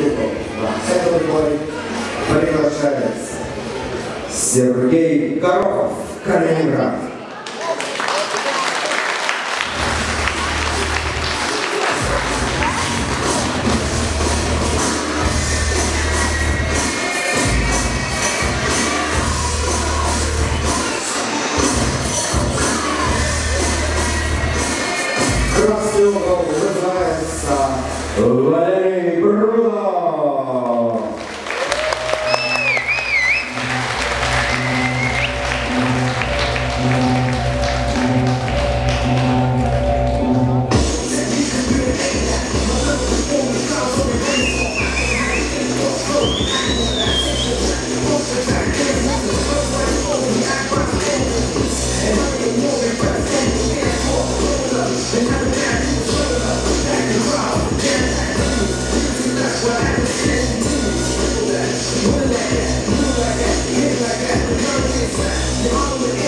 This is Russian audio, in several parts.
угол. На этот бой приглашается Сергей Горохов, Калининград. Красный угол называется Валерий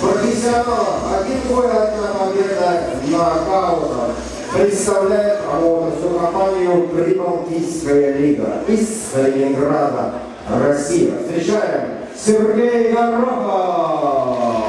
Профессионал. Один бой, одна победа нокаутом. Представляет промоутерскую компанию Прибалтийская лига из Ленинграда, Россия. Встречаем Сергей Горохов.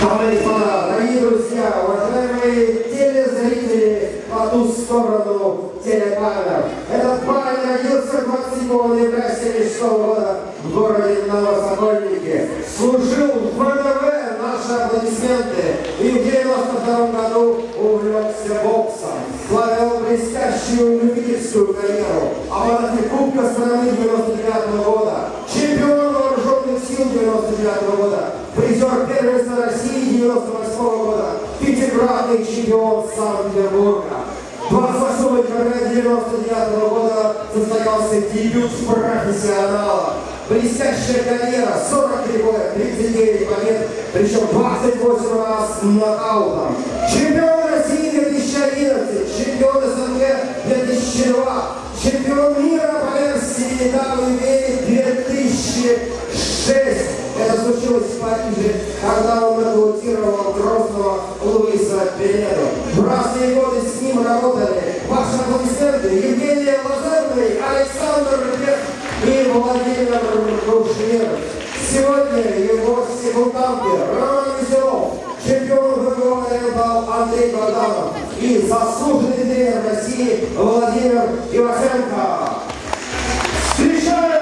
Дамы и господа, дорогие друзья, уважаемые телезрители по ту сторону телекамер. Этот парень родился 27 ноября 1976 года в городе Новосокольнике. Служил в ВДВ, наши аплодисменты. И в 92 году увлекся боксом. Славил блестящую любительскую карьеру. А эти Кубка страны 99 года. Чемпион вооруженных сил 99 года. Призер первенства России 98 года. Пятикратный чемпион Санкт-Петербурга. 28 декабря 99 года состоялся дебют профессионала. Блестящая карьера, 43 боя, 39 побед, причем 28 раз нокаутом. Чемпион России 2011, чемпион СНГ 2002, чемпион мира по версии WBA 2006. Это случилось в Париже, когда он нокаутировал грозного Луиса Пенеду. В разные годы с ним работали ваши аплодисменты Евгения Лазарный, Александр Лев и Владимир Рушнев. Сегодня его секунданты Роман Веселов, чемпион ВГО РМБАЛ Андрей Богданов и заслуженный тренер России Владимир Ивашенко. Встречаем!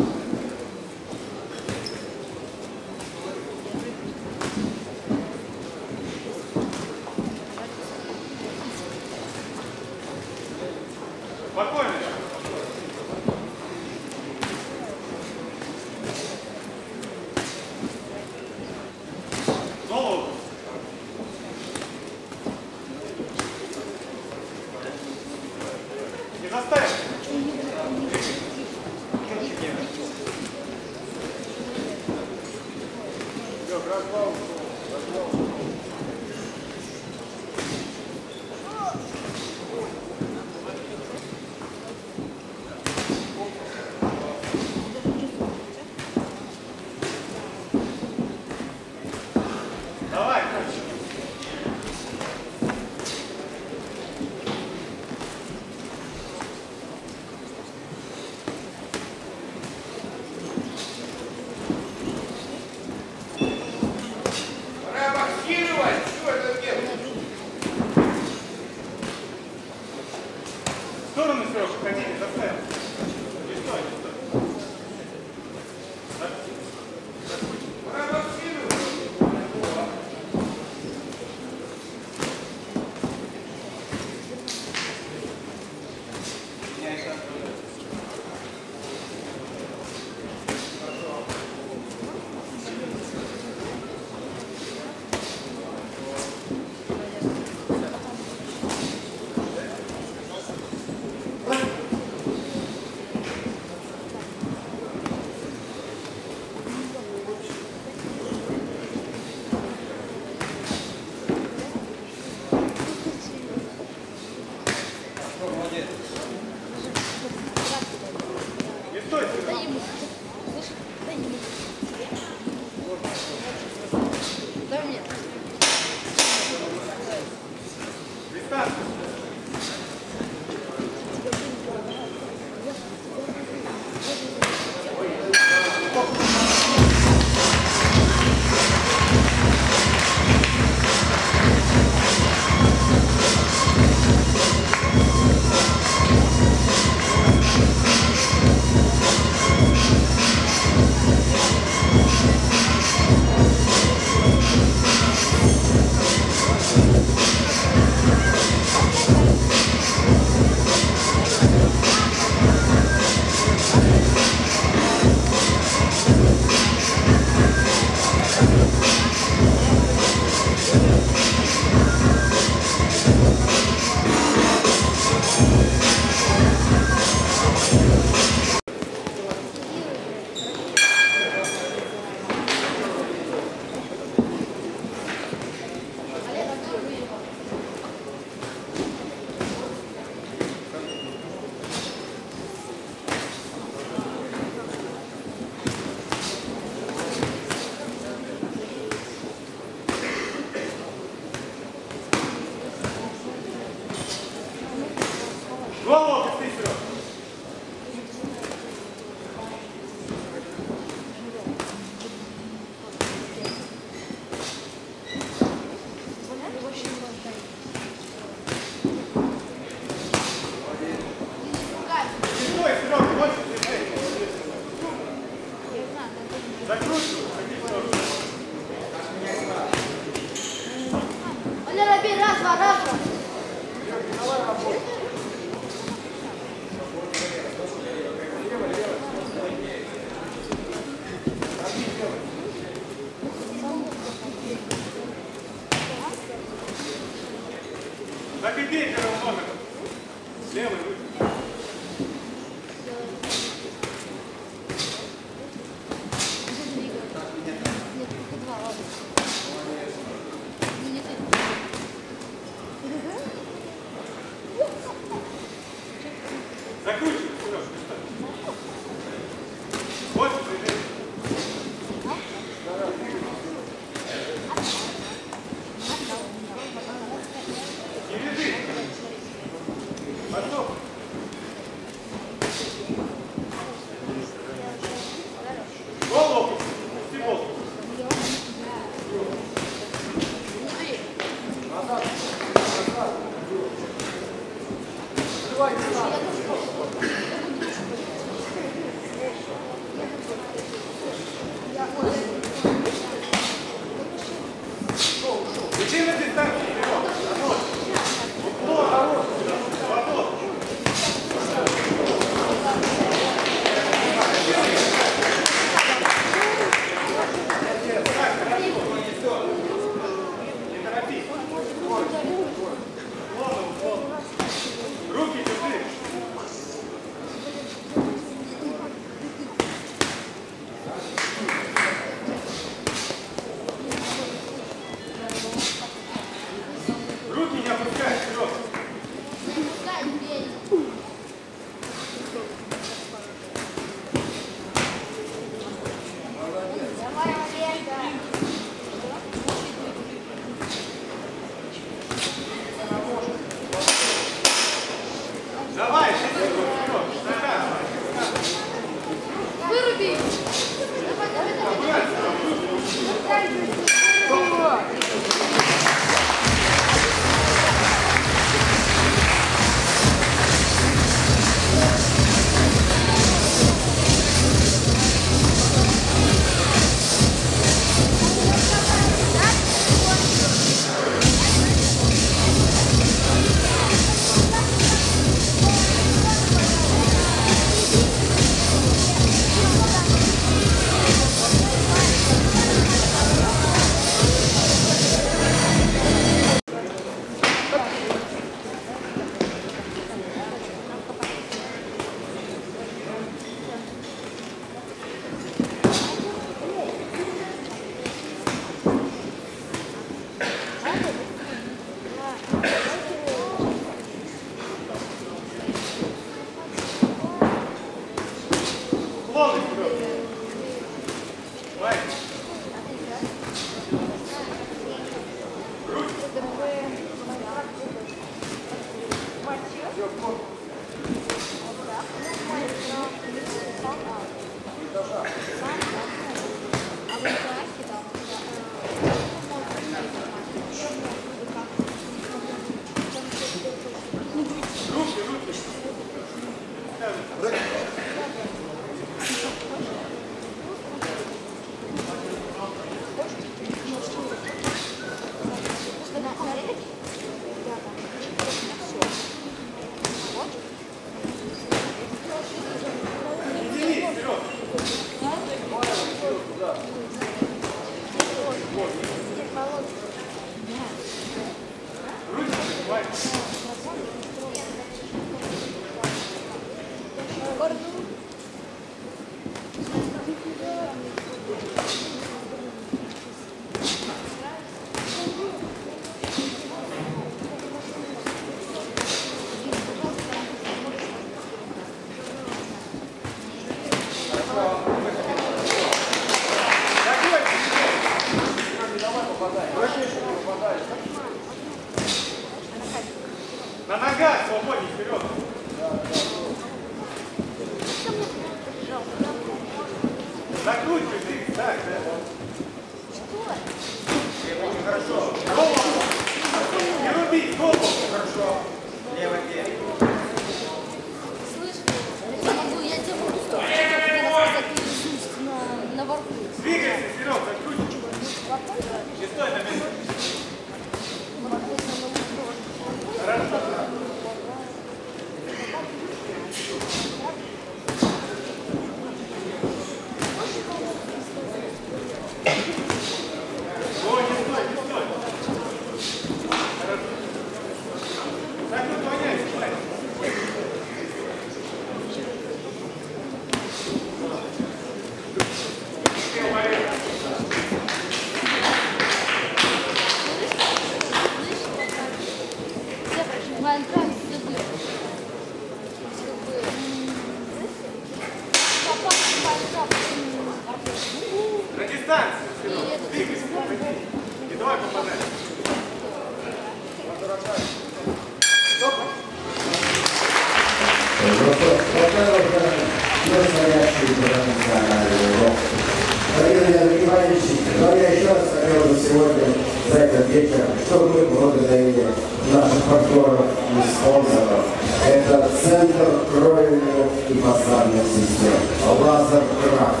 время, чтобы мы благодарили наших партнеров и спонсоров. Это Центр кровельных и фасадных систем, Лазер Крафт,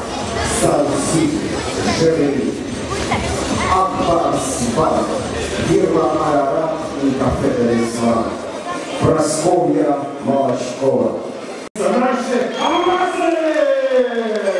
Сан-Сити, Жерри, Аббас Банк, фирма Арарат и кафе Ресторан, Просковья Молочкова. Наши амбассадоры!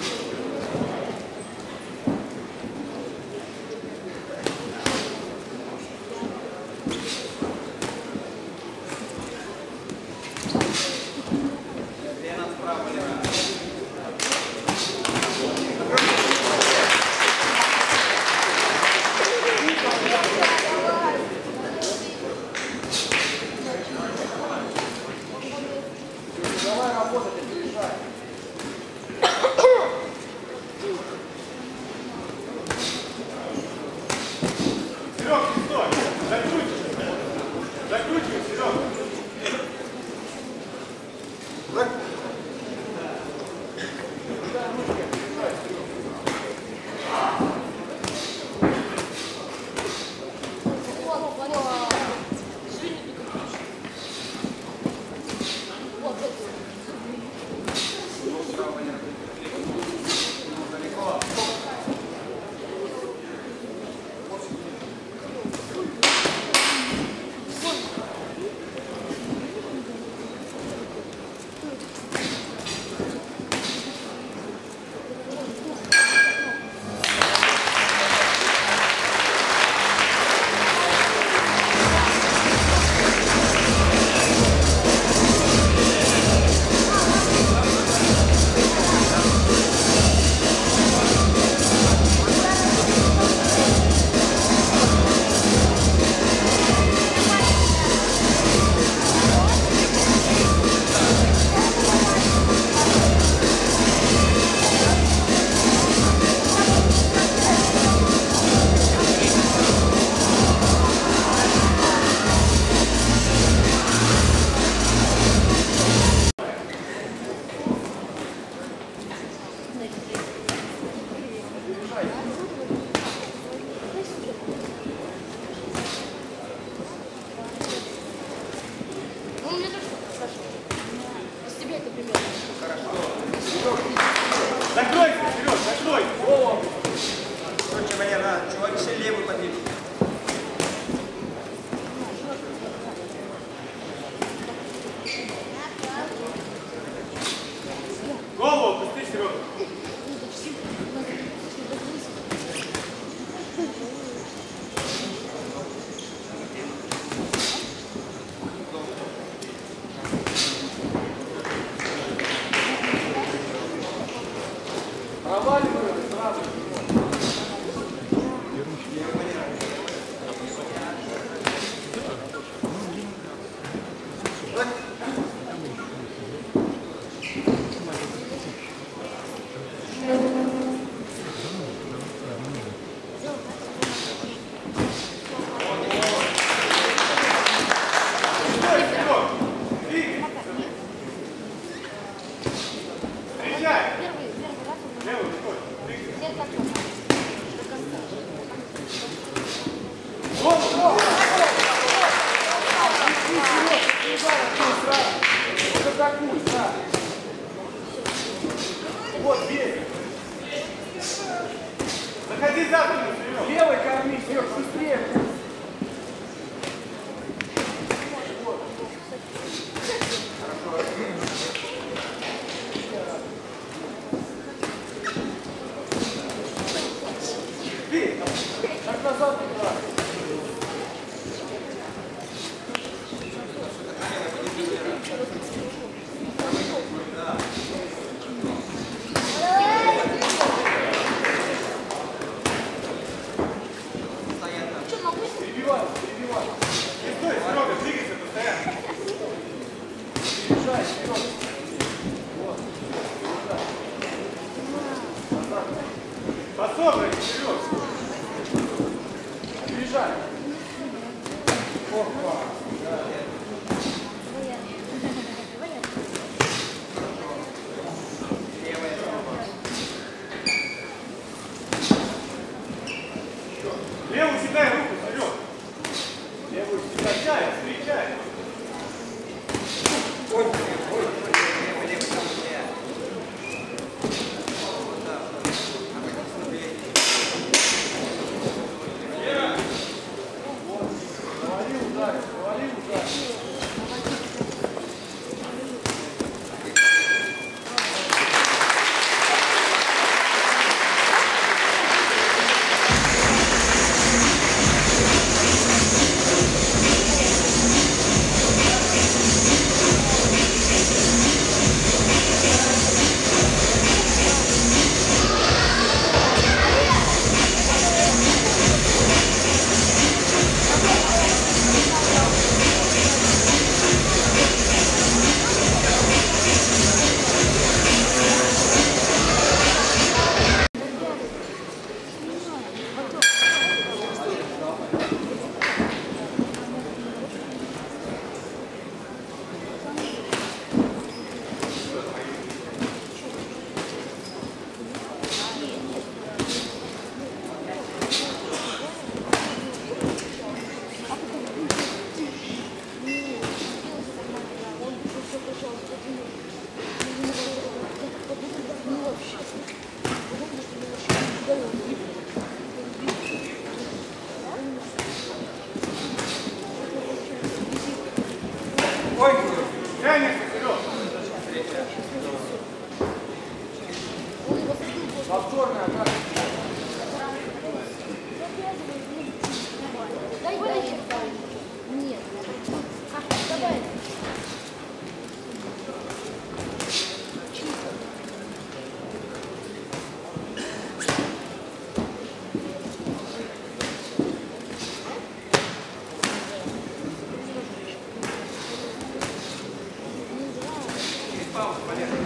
Закройся! María.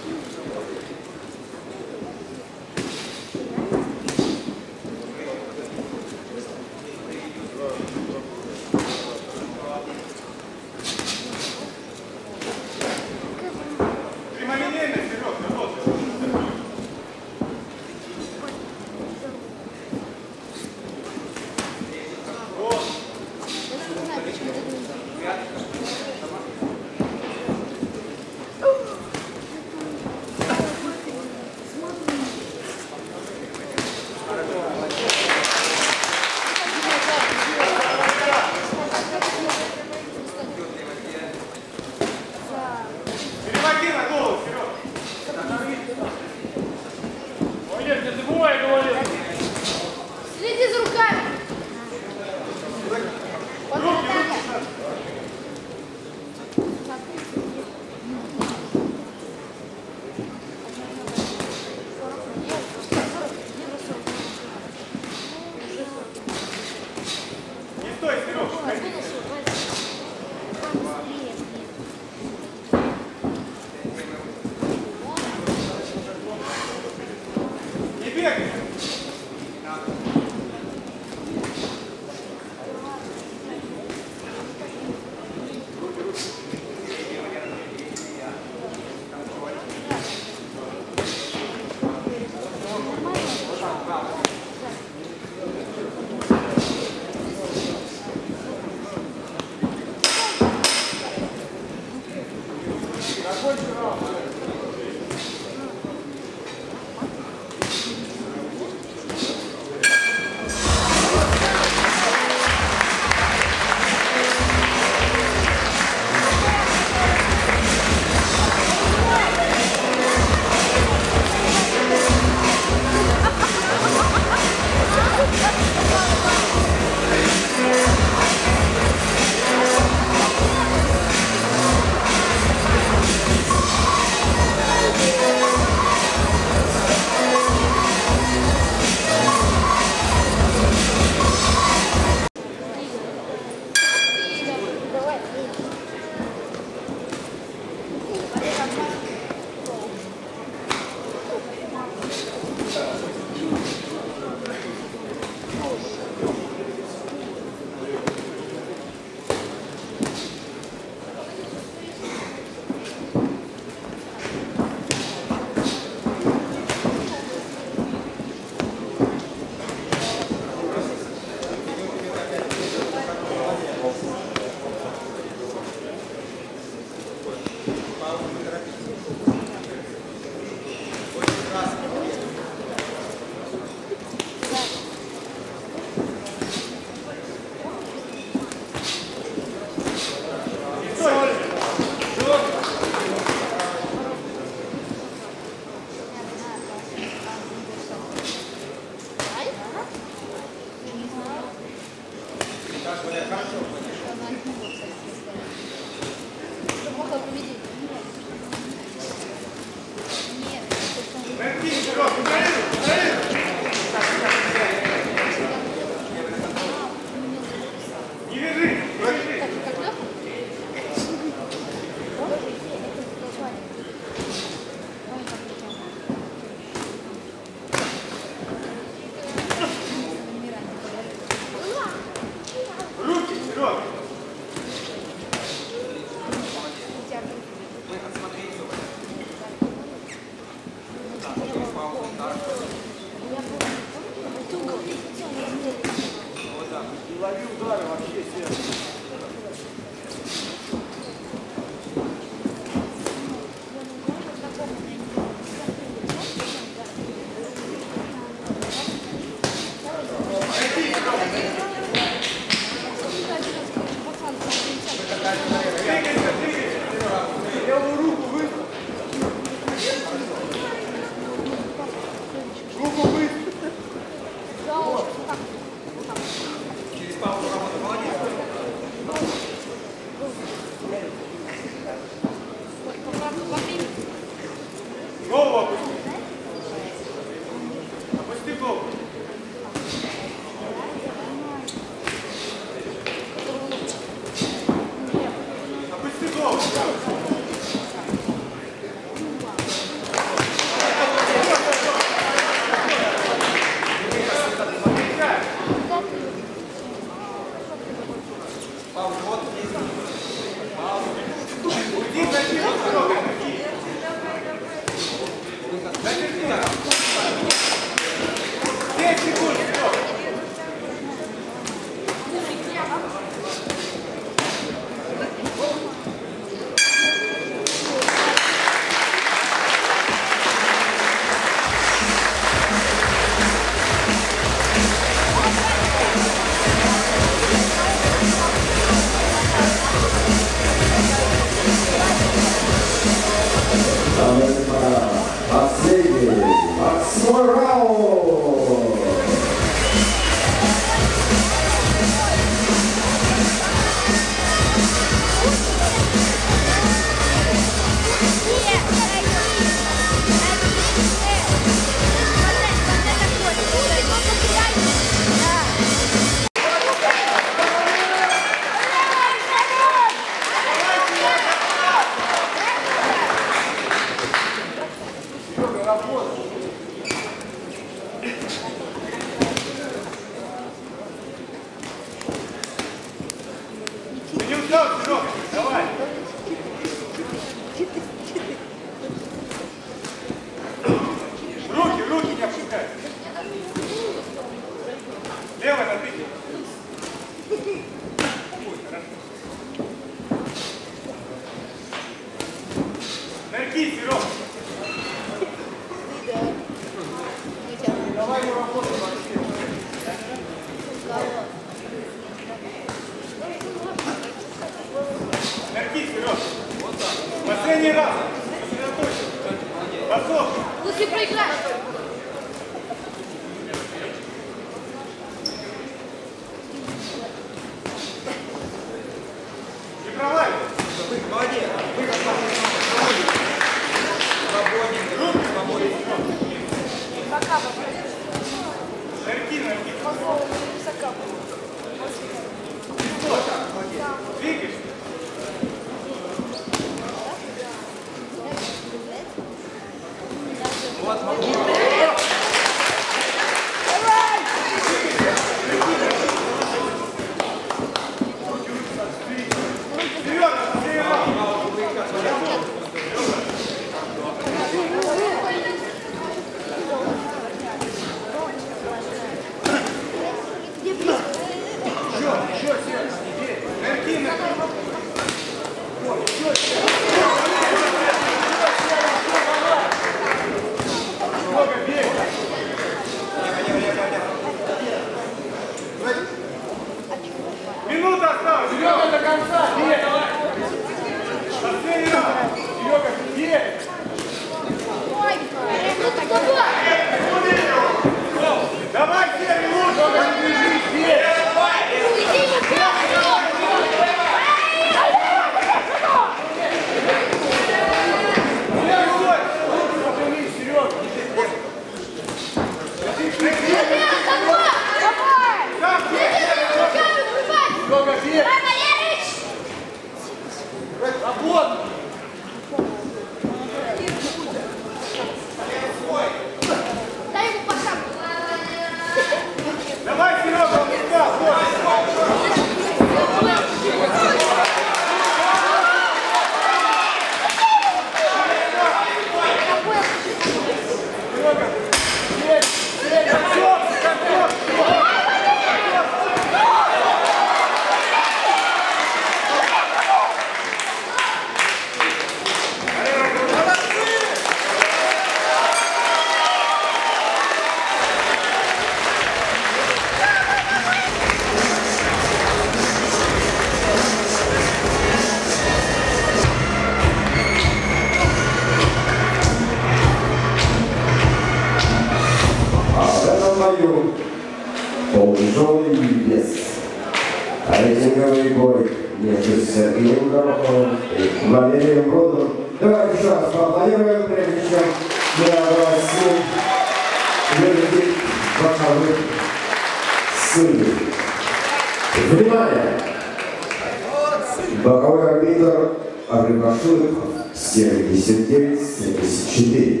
Боковой арбитр Абрим Расуликов, 79 74.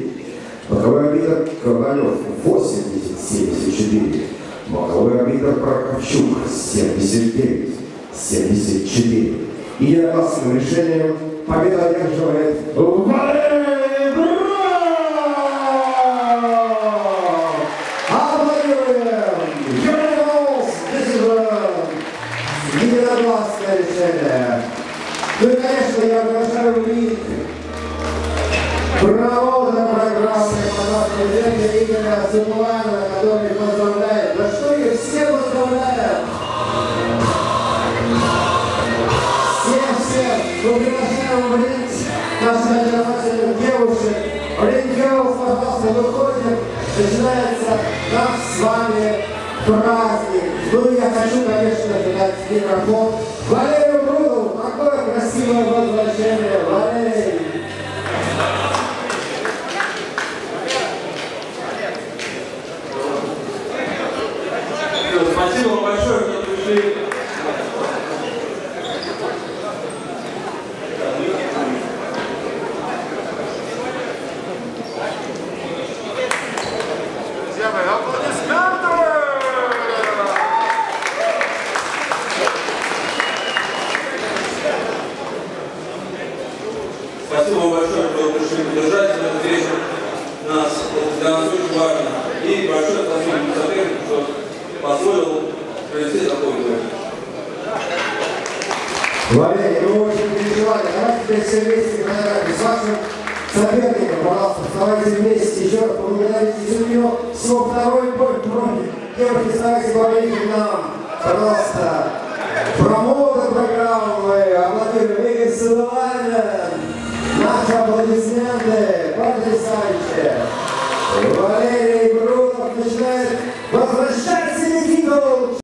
Боковой арбитр Ковалев, 80 74. Боковой арбитр Прокопчук, 79 74. И единогласным решением победа одерживает Валерий! девушек, рентгеов форматов выходит, начинается наш с вами праздник. Ну я хочу, конечно, передать микрофон Валерию Бруду. Какое красивое возвращение, Валерий!